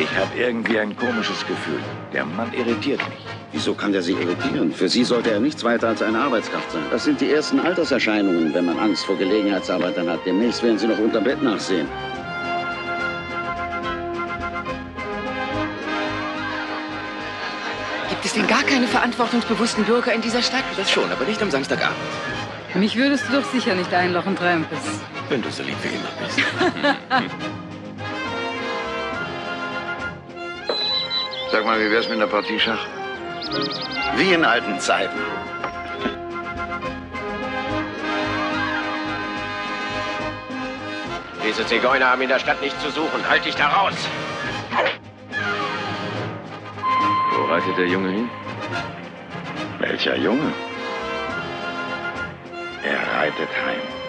Ich habe irgendwie ein komisches Gefühl. Der Mann irritiert mich. Wieso kann der Sie irritieren? Für Sie sollte er nichts weiter als eine Arbeitskraft sein. Das sind die ersten Alterserscheinungen, wenn man Angst vor Gelegenheitsarbeitern hat. Demnächst werden Sie noch unter Bett nachsehen. Gibt es denn gar keine verantwortungsbewussten Bürger in dieser Stadt? Das schon, aber nicht am Samstagabend. Mich würdest du doch sicher nicht einlochen, Trampes. Wenn du so lieb wie immer bist. Sag mal, wie wär's mit einer Partie Schach? Wie in alten Zeiten. Diese Zigeuner haben in der Stadt nichts zu suchen. Halt dich da raus! Wo reitet der Junge hin? Welcher Junge? Er reitet heim.